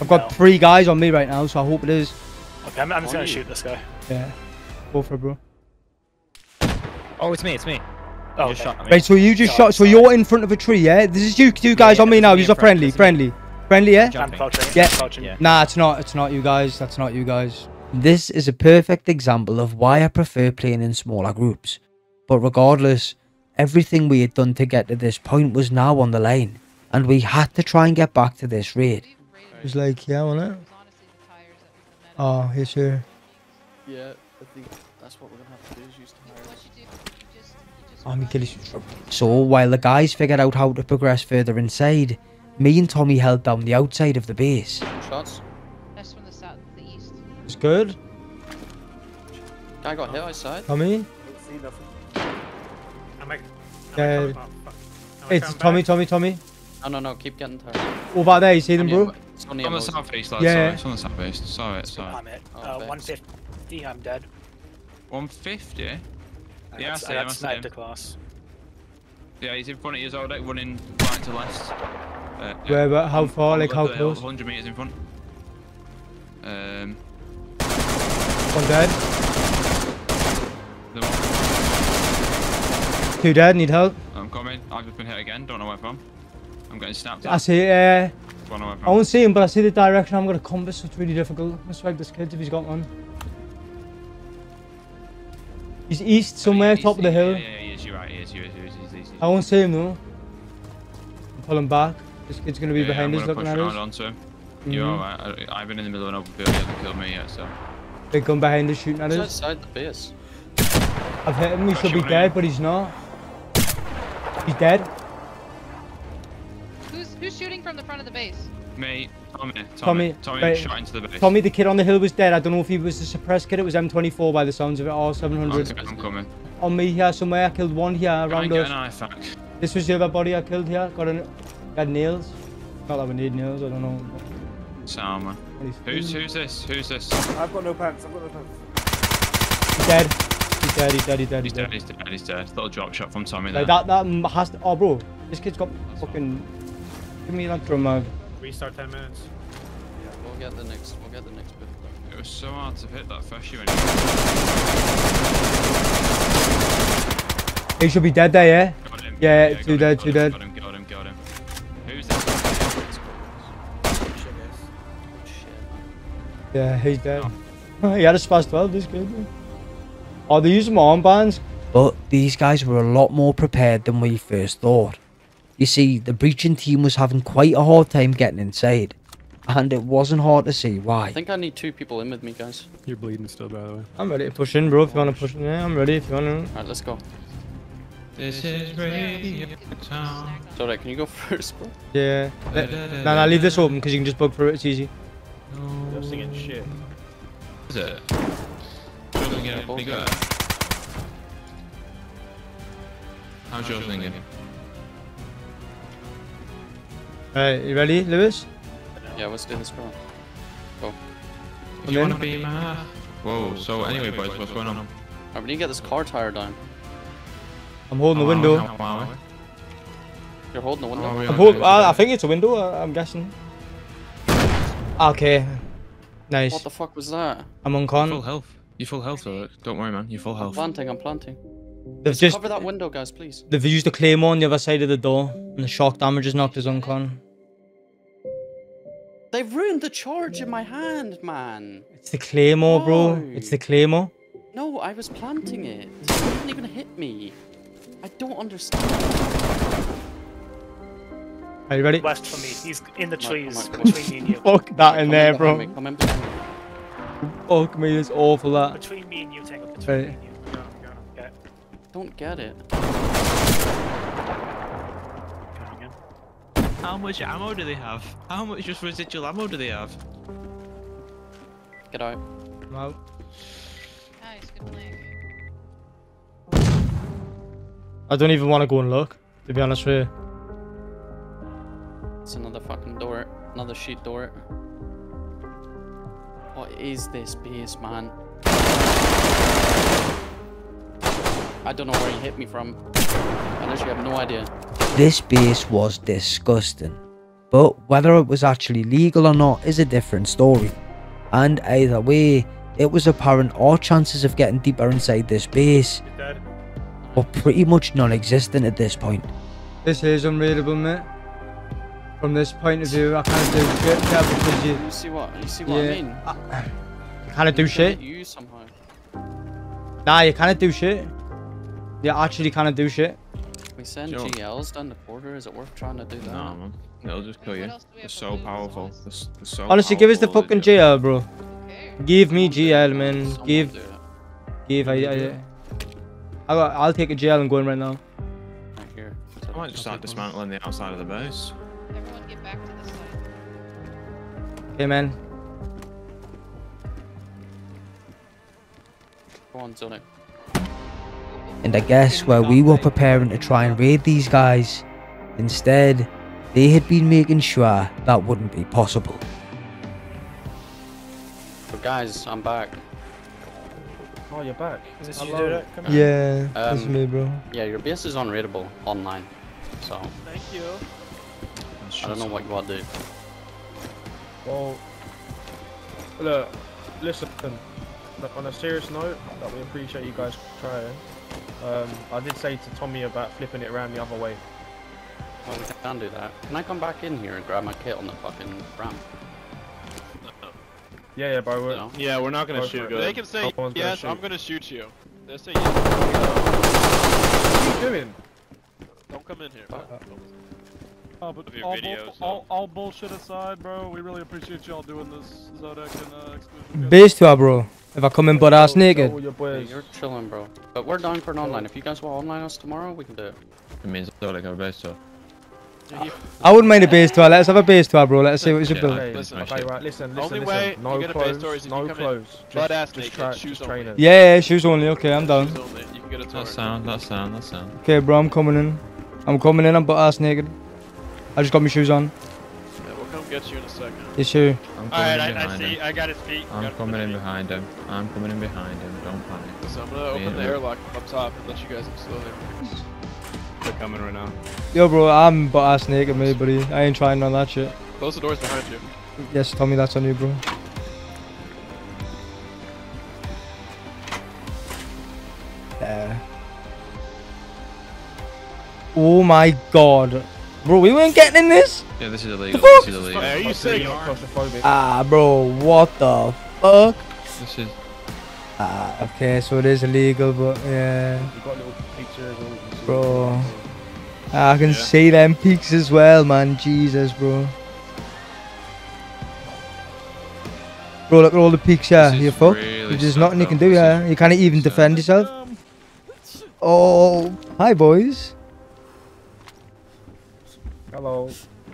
Speaker 6: I've got
Speaker 12: No.
Speaker 6: three guys on me right now, so I hope it is.
Speaker 12: Okay, I'm, I'm just gonna
Speaker 4: you.
Speaker 12: shoot this guy.
Speaker 6: Yeah. Go for it, bro.
Speaker 3: Oh, it's me, it's me.
Speaker 12: Oh,
Speaker 3: You just
Speaker 12: okay.
Speaker 3: shot me.
Speaker 6: Right, so you just
Speaker 12: Yeah,
Speaker 6: shot. So
Speaker 12: sorry.
Speaker 6: you're in front of a tree, yeah? This is you two guys
Speaker 3: yeah,
Speaker 6: on me now.
Speaker 3: me
Speaker 6: These
Speaker 3: in
Speaker 6: are
Speaker 3: front,
Speaker 6: friendly,
Speaker 3: me.
Speaker 6: friendly, friendly, yeah?
Speaker 3: Jumping.
Speaker 6: Yeah.
Speaker 12: I'm.
Speaker 3: Yeah.
Speaker 6: Nah, it's not. It's not you guys. That's not you guys. This is a perfect example of why I prefer playing in smaller groups. But regardless, everything we had done to get to this point was now on the line, and we had to try and get back to this raid.
Speaker 11: We've
Speaker 6: It was like, yeah, wasn't it?
Speaker 11: It was honestly the tires that we
Speaker 6: Oh, yes, sir.
Speaker 4: Yeah, I think that's what we're gonna have to do is use tires.
Speaker 11: What you do, you just, you just
Speaker 6: Oh, my
Speaker 11: run.
Speaker 6: Achilles was. So while the guys figured out how to progress further inside, me and Tommy held down the outside of the base.
Speaker 4: Shots.
Speaker 11: That's from the south, the east.
Speaker 6: It's good.
Speaker 4: Guy got hit outside.
Speaker 6: Tommy.
Speaker 12: I? Am
Speaker 6: Yeah.
Speaker 12: I coming? Oh, fuck. Am I
Speaker 6: It's
Speaker 12: coming
Speaker 6: Tommy. Tommy, Tommy.
Speaker 4: No, no, no. Keep getting tires.
Speaker 6: Over there, you see them, bro?
Speaker 4: It's on the
Speaker 10: on the
Speaker 4: M's.
Speaker 10: southeast, lads.
Speaker 6: Yeah.
Speaker 10: Sorry, it's on the southeast. Sorry, sorry.
Speaker 12: I'm it.
Speaker 4: Oh,
Speaker 12: Uh, 150. I'm dead.
Speaker 10: 150?
Speaker 12: I
Speaker 10: Yeah, I
Speaker 12: got-
Speaker 10: see
Speaker 12: I
Speaker 10: him, I
Speaker 12: sniped
Speaker 10: him.
Speaker 12: across.
Speaker 10: Yeah, he's in front of you, Zodec, running right to left. Uh, yeah.
Speaker 6: Where, but how
Speaker 10: On-
Speaker 6: far?
Speaker 10: on
Speaker 6: Like how close?
Speaker 10: 100 meters in front. Um,
Speaker 6: One dead.
Speaker 10: the one,
Speaker 6: Two dead. Need help.
Speaker 10: I'm coming. I've just been hit again. Don't know where from. I'm getting snapped.
Speaker 6: I see. Uh,
Speaker 10: Don't
Speaker 6: I
Speaker 10: from.
Speaker 6: won't see him, but I see the direction. I'm gonna compass. So it's really difficult. I'm gonna swipe this kid if he's got one. He's east somewhere,
Speaker 10: He's-
Speaker 6: top of the hill.
Speaker 10: Yeah, yeah, he is. You're right. He is. He is. He is. He's, he's, he's.
Speaker 6: I won't see him though. I'm pulling back. This kid's gonna be
Speaker 10: Yeah,
Speaker 6: behind
Speaker 10: I'm
Speaker 6: us,
Speaker 10: gonna
Speaker 6: looking at
Speaker 10: round
Speaker 6: us.
Speaker 10: onto him. You're
Speaker 6: Mhm.
Speaker 10: alright. I- I've been in the middle of an open field. He hasn't killed me yet, so.
Speaker 6: Big gun behind us, shooting at
Speaker 4: He's
Speaker 6: us.
Speaker 4: outside the base.
Speaker 6: I've hit him. He should be dead,
Speaker 10: him.
Speaker 6: but he's not. He's dead.
Speaker 11: Who's who's shooting from the front of the base?
Speaker 10: Me, Tommy,
Speaker 6: Tommy,
Speaker 10: Tommy, Tommy, shot into the base.
Speaker 6: Tommy, the kid on the hill was dead. I don't know if he was a suppressed kid. It was M24 by the sounds of it, or 700.
Speaker 10: Okay, I'm coming.
Speaker 6: On me here somewhere. I killed one here around
Speaker 10: get
Speaker 6: us.
Speaker 10: an IFAK.
Speaker 6: This was the other body I killed here. Got an, had nails. Not that we need nails. I don't know.
Speaker 10: Sound man.
Speaker 6: What he's-
Speaker 10: Who's who's this? Who's this?
Speaker 3: I've got no pants, I've got no pants.
Speaker 6: He's dead. He's dead. He's dead. He's dead.
Speaker 10: He's
Speaker 6: He's
Speaker 10: dead.
Speaker 6: dead.
Speaker 10: He's dead. He's dead. Little drop shot from Tommy there.
Speaker 6: Like that. That has to. Oh, bro. This kid's got fucking. Give me that drum mag.
Speaker 12: Restart 10 minutes.
Speaker 4: Yeah, We'll get the next. We'll get the next bit.
Speaker 10: It was so hard to hit that first shot.
Speaker 6: He should be dead there, yeah.
Speaker 10: Got him.
Speaker 6: Yeah,
Speaker 10: got
Speaker 6: two
Speaker 10: him,
Speaker 6: dead,
Speaker 10: got
Speaker 6: two
Speaker 10: him,
Speaker 6: dead.
Speaker 10: Got him. Got him. Got him. Who's this?
Speaker 3: Shit, guys.
Speaker 4: Shit.
Speaker 6: Yeah, he's dead. Oh. he had a spas 12. This kid. Oh, they use more armbands. But these guys were a lot more prepared than we first thought. You see, the breaching team was having quite a hard time getting inside, and it wasn't hard to see why.
Speaker 4: I think I need two people in with me, guys.
Speaker 8: You're bleeding still, by the way.
Speaker 6: I'm ready to push in, bro. If you want to push in, yeah, I'm ready. If you want to.
Speaker 4: Alright, let's go.
Speaker 10: This is radio town.
Speaker 4: Sorry, can you go first, bro?
Speaker 6: Yeah. Nah, nah, leave this open because you can just bug through it. It's easy.
Speaker 3: You're singing shit.
Speaker 10: Is it? Struggling to get it
Speaker 4: Both
Speaker 10: bigger.
Speaker 4: guys.
Speaker 10: How's yours thinking?
Speaker 6: Alright, you ready, Lewis?
Speaker 4: Yeah, let's do this, bro. Go.
Speaker 10: If you wanna be my... Whoa, so anyway, boys, what's going on?
Speaker 4: Alright, we need to get this car tire down.
Speaker 6: I'm holding the
Speaker 10: Oh,
Speaker 6: window.
Speaker 10: how are?
Speaker 4: You're holding the window.
Speaker 10: Oh,
Speaker 6: I'm hold-
Speaker 10: doing
Speaker 6: I, I think it's a window, uh, I'm guessing. Okay. Nice.
Speaker 4: What the fuck was that?
Speaker 6: I'm on
Speaker 10: You're full health. You're full health, though. Don't worry, man. You're full
Speaker 4: I'm
Speaker 10: health.
Speaker 4: planting, I'm planting.
Speaker 6: They've just
Speaker 4: Cover that window, guys, please.
Speaker 6: they've used a claymore on the other side of the door, and the shock damage has knocked us oncon.
Speaker 4: They've ruined the charge in my hand, man.
Speaker 6: It's the claymore, bro. It's the claymore.
Speaker 4: No, I was planting it. It didn't even hit me. I don't understand.
Speaker 6: Are you ready?
Speaker 12: West from me. He's in the trees
Speaker 4: come on,
Speaker 12: between me and you.
Speaker 6: Fuck that in there, bro.
Speaker 4: me, Come in.
Speaker 6: Fuck me, it's awful that.
Speaker 12: Between me and you, Tango. Between
Speaker 6: Right.
Speaker 12: me and you.
Speaker 4: Don't get it.
Speaker 12: Going again.
Speaker 13: How much ammo do they have? How much just residual ammo do they have?
Speaker 4: Get out.
Speaker 6: I'm out.
Speaker 11: Nice, good playing.
Speaker 6: I don't even want to go and look, to be honest with you.
Speaker 4: It's another fucking door. Another sheet door. What is this base, man? I don't know where he hit me from. I literally have no idea.
Speaker 6: This base was disgusting. But whether it was actually legal or not is a different story. And either way, it was apparent our chances of getting deeper inside this base were pretty much non-existent at this point. This is unreadable, mate. From this point of view, I can't do shit yeah, because you,
Speaker 4: You see what? You see what I
Speaker 6: yeah,
Speaker 4: mean?
Speaker 6: Ah, you can't do shit.
Speaker 4: You somehow.
Speaker 6: Nah, you can't do shit. You actually kind of do shit.
Speaker 4: We send
Speaker 10: Sure.
Speaker 4: GLs down the border. Is it worth trying to do that?
Speaker 10: No, man. It'll just kill you.
Speaker 11: else
Speaker 10: They're so powerful.
Speaker 11: boys?
Speaker 10: They're, they're so
Speaker 6: Honestly, give us the fucking
Speaker 10: they.
Speaker 6: GL, bro.
Speaker 11: Okay.
Speaker 6: Give me GL, man.
Speaker 4: Someone
Speaker 6: Give,
Speaker 4: do
Speaker 6: give. I, I, I, got- I'll take a GL and go in right now.
Speaker 4: Right here.
Speaker 10: I might just start dismantling the outside of the base.
Speaker 11: Everyone get back to the site.
Speaker 6: Okay, man.
Speaker 4: Go on, Zonic.
Speaker 6: And I guess while we were preparing to try and raid these guys, instead, they had been making sure that wouldn't be possible.
Speaker 4: So guys, I'm back.
Speaker 14: Oh, you're back.
Speaker 12: Is this
Speaker 14: Hello.
Speaker 12: you, Dude? Come here.
Speaker 6: Yeah,
Speaker 4: that's Um,
Speaker 6: me, bro.
Speaker 4: Yeah, your base is unraidable online. So
Speaker 12: Thank you.
Speaker 4: I don't know what you want to do.
Speaker 14: Well, look, listen. Look, on a serious note, that we appreciate you guys trying. Um, I did say to Tommy about flipping it around the other way.
Speaker 4: Well, we can do that. Can I come back in here and grab my kit on the fucking ramp?
Speaker 14: Yeah, yeah, bro. We're,
Speaker 4: know?
Speaker 15: Yeah, we're not gonna
Speaker 14: Go
Speaker 15: shoot.
Speaker 14: for.
Speaker 15: They can say
Speaker 14: No one's gonna
Speaker 15: yes. I'm gonna shoot you. They say
Speaker 14: what are you doing?
Speaker 15: Don't come in here.
Speaker 12: Oh, but all,
Speaker 15: videos,
Speaker 12: bull-
Speaker 15: so-
Speaker 12: all, all bullshit aside, bro, we really appreciate y'all doing this, Zodec and uh, Xclusion.
Speaker 6: Base tour, bro. If I come in butt ass naked.
Speaker 14: All your
Speaker 4: Yeah,
Speaker 14: boys.
Speaker 4: you're chilling, bro. But we're down for an online. If you guys want online us tomorrow, we can do it.
Speaker 10: It means I like a base tour.
Speaker 6: I wouldn't mind a base tour. Let's have a base tour, bro. Let's see what we should
Speaker 10: Yeah,
Speaker 6: build.
Speaker 14: Okay,
Speaker 15: Listen,
Speaker 14: okay, right, listen, listen,
Speaker 15: Only
Speaker 14: listen.
Speaker 15: way
Speaker 14: no
Speaker 15: you get a base
Speaker 14: clothes,
Speaker 15: tour is if
Speaker 14: no
Speaker 15: you come
Speaker 14: clothes.
Speaker 15: butt
Speaker 14: just,
Speaker 15: ass
Speaker 14: just
Speaker 15: naked,
Speaker 14: tra-
Speaker 15: shoes
Speaker 14: just
Speaker 15: only.
Speaker 14: trainers.
Speaker 6: Yeah, yeah, shoes only. Okay, I'm down.
Speaker 15: Shoes. You can get a tour.
Speaker 10: That's sound, that's sound, that's sound.
Speaker 6: Okay, bro, I'm coming in. I'm coming in. I'm butt ass naked. I just got my shoes on.
Speaker 15: Yeah, we'll get you in a second.
Speaker 6: Yes, sir.
Speaker 10: I'm coming
Speaker 12: Alright,
Speaker 10: in
Speaker 12: I, I
Speaker 10: behind
Speaker 12: see.
Speaker 10: him.
Speaker 12: I got his feet.
Speaker 10: I'm coming in
Speaker 12: feet.
Speaker 10: behind him. I'm coming in behind him. Don't panic.
Speaker 15: So I'm gonna open the airlock up top and let you guys explode it.
Speaker 14: They're coming right now.
Speaker 6: Yo, bro, I'm butt ass naked, mate, buddy. I ain't trying on that shit.
Speaker 15: Close the doors behind you.
Speaker 6: Yes, Tommy, that's on you, bro. Yeah. Oh my god. Bro, we weren't getting in this?
Speaker 10: Yeah, this is illegal.
Speaker 6: The fuck?
Speaker 10: This is illegal.
Speaker 15: Hey, are you
Speaker 14: I
Speaker 15: sick?
Speaker 14: say you're claustrophobic.
Speaker 6: Ah, bro, what the fuck?
Speaker 10: This is.
Speaker 6: Ah, okay, so it is illegal, but yeah.
Speaker 14: You got little pictures. All, you see.
Speaker 6: Bro. I can
Speaker 15: Yeah.
Speaker 6: see them peaks as well, man. Jesus, bro. Bro, look at all the peaks here.
Speaker 10: This
Speaker 6: You're fucked.
Speaker 10: really
Speaker 6: There's
Speaker 10: sad,
Speaker 6: nothing you can do
Speaker 10: This
Speaker 6: here.
Speaker 10: is
Speaker 6: You can't even defend yourself.
Speaker 12: Um,
Speaker 6: Oh, hi, boys.
Speaker 14: Hello.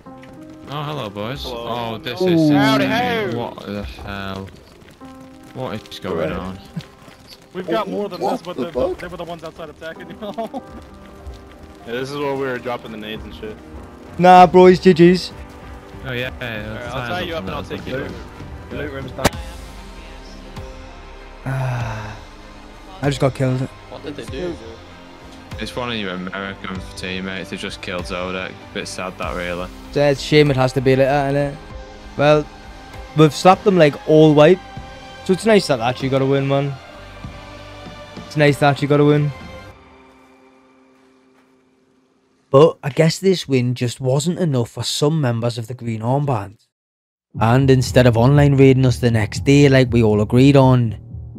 Speaker 10: Oh, hello, boys.
Speaker 15: Hello.
Speaker 10: Oh, this
Speaker 6: Ooh.
Speaker 10: is.
Speaker 15: Howdy, ho.
Speaker 10: What the hell? What is going on?
Speaker 12: we've got more than this, but
Speaker 6: the
Speaker 12: they, they were the ones outside attacking you.
Speaker 15: Yeah, this is where we were dropping the nades and shit.
Speaker 6: Nah, bro, it's GG's.
Speaker 10: Oh yeah.
Speaker 15: Alright, I'll tie you up and I'll take you.
Speaker 14: Loot, loot room's done.
Speaker 6: I just got killed.
Speaker 4: What did they do?
Speaker 10: It's one of your American teammates. They just killed Zodec. Bit sad that really.
Speaker 6: It's a shame it has to be like that, innit? Well, we've slapped them like all white. So it's nice that actually got a win, man. It's nice that actually got a win. But I guess this win just wasn't enough for some members of the Green Armband. And instead of online raiding us the next day like we all agreed on,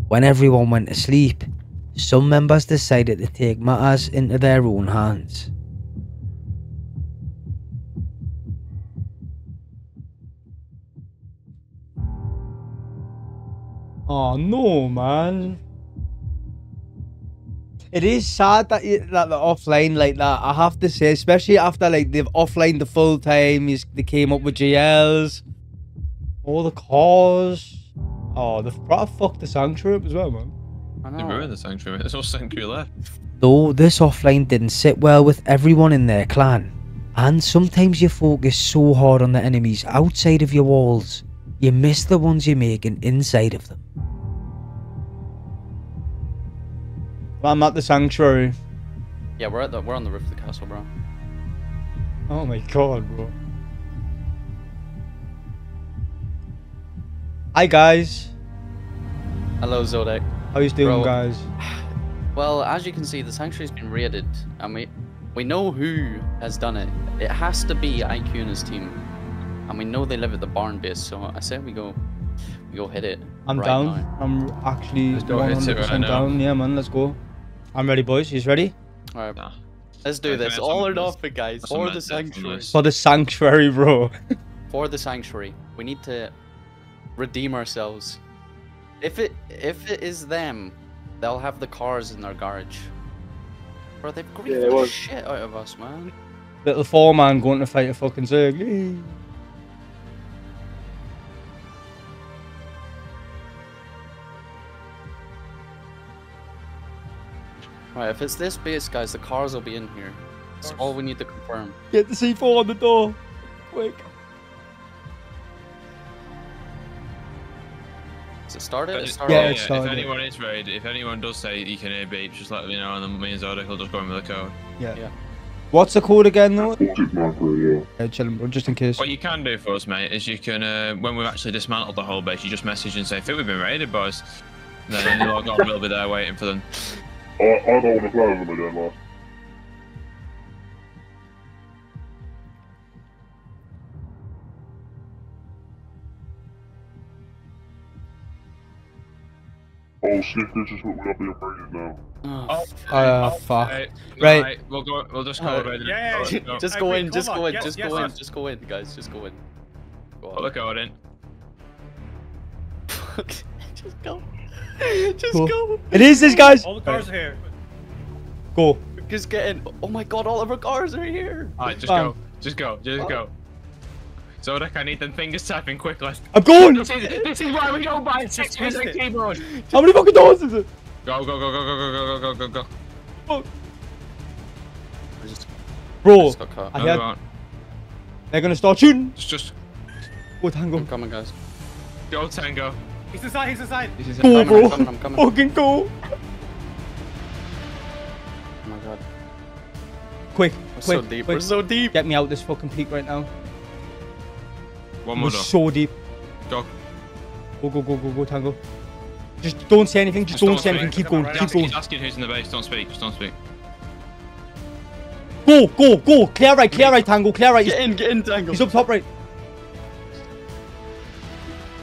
Speaker 6: when everyone went to sleep, some members decided to take matters into their own hands. Oh no, man. It is sad that you, that they're offline like that. I have to say, especially after like they've offlined the full time. They came up with GLs, all the cars. Oh, they've probably fucked the sanctuary up as well, man.
Speaker 4: I
Speaker 10: They
Speaker 4: know.
Speaker 10: ruined the sanctuary. There's no sanctuary left.
Speaker 6: Though this offline didn't sit well with everyone in their clan, and sometimes you focus so hard on the enemies outside of your walls, you miss the ones you're making inside of them. I'm at the sanctuary.
Speaker 4: Yeah, we're at the we're on the roof of the castle, bro.
Speaker 6: Oh my god, bro. Hi guys,
Speaker 4: Hello, Zodec.
Speaker 6: How you doing,
Speaker 4: Bro.
Speaker 6: guys?
Speaker 4: Well, as you can see, the sanctuary's been raided, and we we know who has done it. It has to be IQ and his team, and we know they live at the barn base. So I say we go, we go hit it.
Speaker 6: I'm
Speaker 4: right
Speaker 6: down.
Speaker 4: now.
Speaker 6: I'm actually
Speaker 10: Let's go hit it
Speaker 6: 100%
Speaker 10: right now.
Speaker 6: down. Yeah, man, let's go. I'm ready, boys. You ready?
Speaker 4: All right,
Speaker 10: Nah.
Speaker 4: let's do
Speaker 10: Okay,
Speaker 4: this. All or
Speaker 10: on the
Speaker 4: nothing, guys. For
Speaker 10: the-
Speaker 4: the
Speaker 10: that's on the
Speaker 4: sanctuary.
Speaker 6: For the sanctuary, bro.
Speaker 4: For the sanctuary, we need to redeem ourselves. If it if it is them, they'll have the cars in their garage. Bro, they've griefed
Speaker 15: it
Speaker 4: the
Speaker 15: was.
Speaker 4: shit out of us, man.
Speaker 6: Little foreman going to fight a fucking Zerg.
Speaker 4: Right, if it's this base, guys, the cars will be in here. That's all we need to confirm.
Speaker 6: Get the C4 on the door. Quick.
Speaker 4: It started? It
Speaker 10: it-
Speaker 4: started.
Speaker 6: Yeah,
Speaker 10: yeah,
Speaker 6: it
Speaker 10: if anyone is raid, if anyone does say you can hear beeps, just let me know, and then me and Zodec will just go in with the code.
Speaker 6: Yeah.
Speaker 4: Yeah.
Speaker 6: What's the code again, though? Yeah, chilling, just in case.
Speaker 10: What you can do for us, mate, is you can, uh, when we've actually dismantled the whole base, you just message and say, "I think we've been raided, boys." And then when you log on, we'll be there waiting for them.
Speaker 16: I, I don't want to play with them again, last. Oh shit, this is what we are being raided now.
Speaker 4: Oh,
Speaker 6: Uh, fuck.
Speaker 10: Right,
Speaker 6: Right.
Speaker 10: right, we'll go. We'll just go.
Speaker 4: Uh,
Speaker 10: raid it.
Speaker 14: yeah,
Speaker 10: Let's
Speaker 14: yeah,
Speaker 10: go.
Speaker 4: just go in, just go in, just go in, just go in, guys, just go in. Go
Speaker 10: Put the
Speaker 4: on.
Speaker 10: code in.
Speaker 4: just go. Just
Speaker 6: Go.
Speaker 4: go.
Speaker 6: It is this, guys.
Speaker 14: All the cars are here.
Speaker 6: Go.
Speaker 4: Just get in. Oh my god, all of our cars are here.
Speaker 10: Alright, just
Speaker 6: Bam.
Speaker 10: go. Just go. Just go. Zodec, I need them fingers tapping quickly.
Speaker 6: I'm going.
Speaker 10: This is, this is why we go by six
Speaker 14: Twist
Speaker 10: the keyboard.
Speaker 6: How many fucking doors is it?
Speaker 10: Go, go, go, go, go, go, go, go, go, go.
Speaker 4: I just, I
Speaker 6: Bro,
Speaker 4: just got caught.
Speaker 6: I
Speaker 10: No,
Speaker 6: heard-
Speaker 10: won't.
Speaker 6: they're gonna start shooting.
Speaker 10: Just, just
Speaker 6: Go, Tango.
Speaker 4: I'm coming, guys.
Speaker 10: go, Tango.
Speaker 14: He's inside, he's inside.
Speaker 10: This is
Speaker 6: Go,
Speaker 4: I'm
Speaker 6: bro.
Speaker 4: coming, I'm coming.
Speaker 6: Fucking go.
Speaker 4: Oh my god.
Speaker 6: Quick,
Speaker 4: We're
Speaker 6: quick,
Speaker 4: so deep.
Speaker 6: quick.
Speaker 4: We're so deep.
Speaker 6: Get me out this fucking peak right now.
Speaker 10: One
Speaker 6: We're
Speaker 10: more
Speaker 6: so deep.
Speaker 10: Go.
Speaker 6: Go, go, go, go, go, Tango. Just don't say anything. Just,
Speaker 10: Just
Speaker 6: don't
Speaker 10: don't
Speaker 6: say anything. Keep going.
Speaker 14: Right,
Speaker 6: Keep
Speaker 10: Asking,
Speaker 6: going.
Speaker 10: he's asking who's in the base. Don't speak. Just don't speak.
Speaker 6: Go, go, go. Clear right, clear right, Tango. Clear right. He's,
Speaker 4: Get in, get in, Tango.
Speaker 6: he's up top right.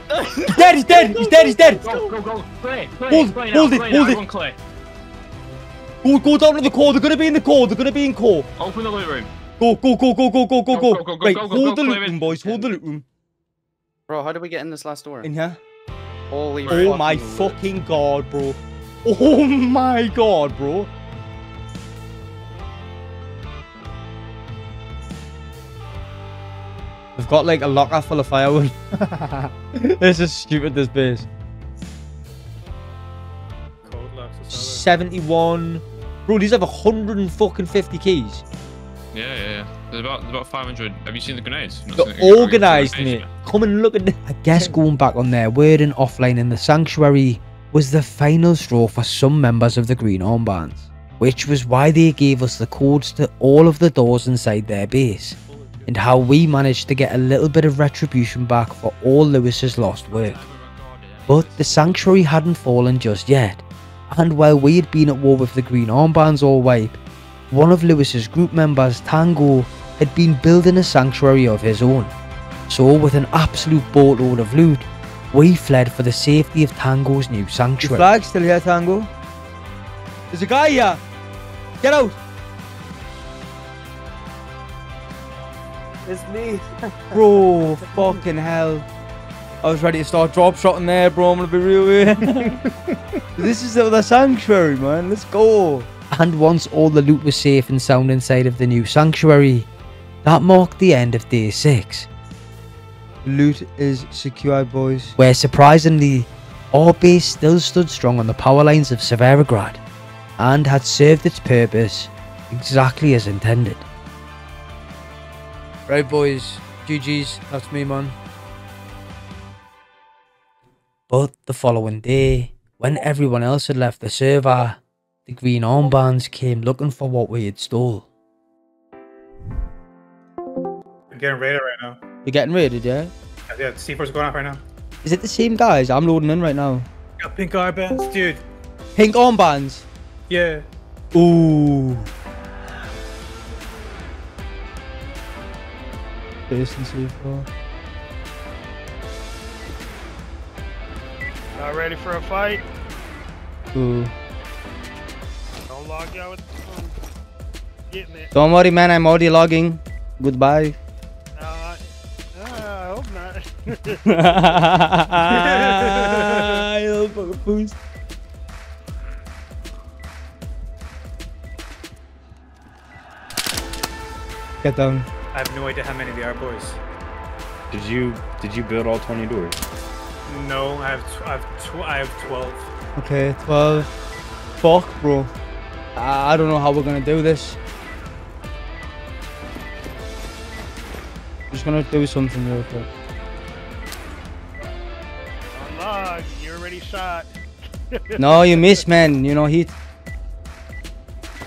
Speaker 6: He's dead. He's dead. He's dead. He's dead.
Speaker 10: Go, go, go. Play, play,
Speaker 6: Hold-
Speaker 10: play
Speaker 6: hold
Speaker 10: now,
Speaker 6: it, hold
Speaker 10: now.
Speaker 6: it.
Speaker 10: Clear.
Speaker 6: Go, go down to the core. They're gonna be in the core. They're gonna be in core.
Speaker 10: Open the loot room.
Speaker 6: Go, go, go, go, go, go, go,
Speaker 10: Go,
Speaker 6: go.
Speaker 10: go, go, go,
Speaker 6: Right,
Speaker 10: go, go,
Speaker 6: hold
Speaker 10: go,
Speaker 6: the loot room, boys. Hold the loot room.
Speaker 4: Bro, how do we get in this last door?
Speaker 6: In here.
Speaker 4: Holy
Speaker 6: Oh my
Speaker 4: fucking lord.
Speaker 6: fucking god, bro. Oh my god, bro. We've got like a locker full of firewood. this is stupid, this base.
Speaker 14: Cold locks or something.
Speaker 6: 71. Bro, these have 150 keys.
Speaker 2: Yeah, yeah, yeah. There's about there's about 500. Have you seen the grenades? Not
Speaker 6: The
Speaker 2: seen the- have you seen the
Speaker 6: organised, mate. Come and look at this. I guess going back on their word and offline in the sanctuary was the final straw for some members of the Green Armbands, which was why they gave us the codes to all of the doors inside their base, and how we managed to get a little bit of retribution back for all Lewis's lost work. But the sanctuary hadn't fallen just yet, and while we had been at war with the Green Armbands all wipe, one of Lewis's group members, Tango, had been building a sanctuary of his own. So, with an absolute boatload of loot, we fled for the safety of Tango's new sanctuary. flag still here, Tango? There's a guy here! Get out!
Speaker 17: It's me.
Speaker 6: Bro, fucking hell. I was ready to start drop shotting there, bro. I'm gonna be real with you. this is the sanctuary, man. Let's go. And once all the loot was safe and sound inside of the new sanctuary, that marked the end of day six. Loot is secure, boys. Where surprisingly, our base still stood strong on the power lines of Severograd and had served its purpose exactly as intended. Right, boys. GG's. That's me, man. But the following day, when everyone else had left the server, the green armbands came looking for what we had stole.
Speaker 14: I'm getting raided right now.
Speaker 6: You're getting raided, yeah?
Speaker 14: Yeah, C4's going off right now.
Speaker 6: Is it the same guys? I'm loading in right now.
Speaker 14: Got pink armbands, dude.
Speaker 6: Pink armbands?
Speaker 14: Yeah.
Speaker 6: Ooh. First and C4.
Speaker 7: Not ready for a fight?
Speaker 6: Ooh.
Speaker 7: Don't log out with um, getting it.
Speaker 6: Don't worry, man. I'm already logging. Goodbye.
Speaker 7: Uh, uh, I hope not.
Speaker 6: I'll fucking boost. Get down.
Speaker 14: I have no idea how many there are, boys.
Speaker 5: Did you did you build all 20 doors?
Speaker 14: No, I have tw- I have tw- I have 12.
Speaker 6: Okay, 12. Fuck, bro. I don't know how we're gonna do this. I'm Just gonna do something real quick.
Speaker 7: Unlog, you're already shot.
Speaker 6: No, you miss, man. You know, he.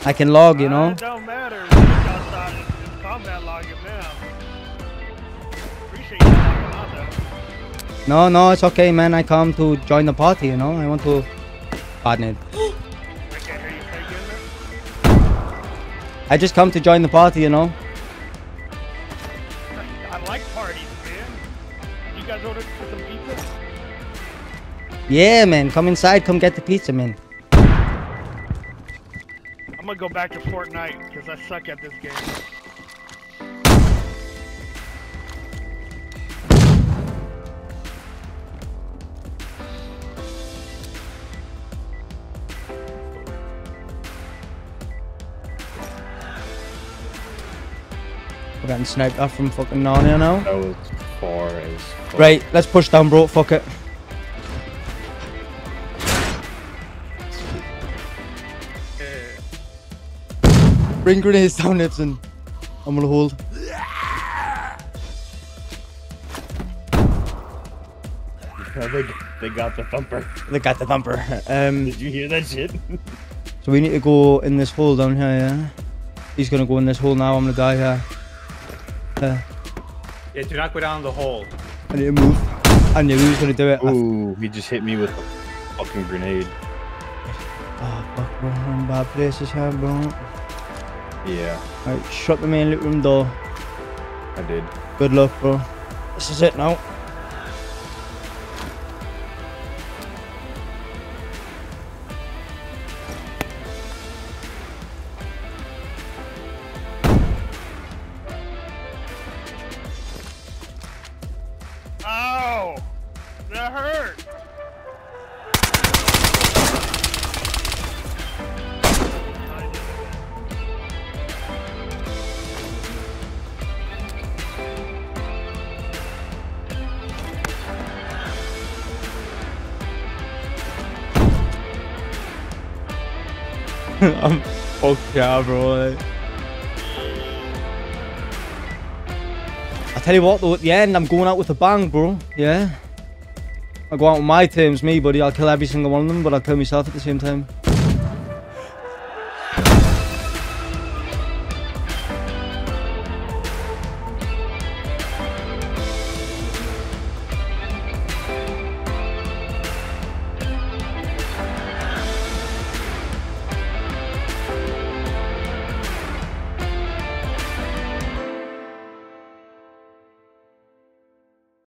Speaker 6: I can log, you know.
Speaker 7: Ah, it don't matter. You got shot in in combat logging now. Appreciate you logging out though.
Speaker 6: No, no, it's okay, man. I come to join the party, you know. I want to. Pardon I just come to join the party, you know.
Speaker 7: I like parties, man. You guys ordered some pizza?
Speaker 6: Yeah, man. Come inside. Come get the pizza, man.
Speaker 7: I'm gonna go back to Fortnite because I suck at this game.
Speaker 6: Getting sniped off from fucking Narnia now.
Speaker 5: That was far as fuck.
Speaker 6: Right, let's push down, bro. Fuck it. Bring grenades down, Nipson. I'm gonna hold.
Speaker 5: They, they got the thumper.
Speaker 6: They got the thumper. Um,
Speaker 5: Did you hear that shit?
Speaker 6: so we need to go in this hole down here, yeah? He's gonna go in this hole now. I'm gonna die here. Uh,
Speaker 14: Yeah, do not go down the hole.
Speaker 6: I need to move. I knew he was gonna do it.
Speaker 5: Ooh, he just hit me with a fucking grenade.
Speaker 6: Oh, fuck, bro. I'm bad places here, bro.
Speaker 5: Yeah,
Speaker 6: Right, shut the main loot room door.
Speaker 5: I did.
Speaker 6: Good luck, bro. This is it now. Yeah, bro. I tell you what, though, at the end, I'm going out with a bang, bro. Yeah. I go out on my terms, me, buddy. I'll kill every single one of them, but I'll kill myself at the same time.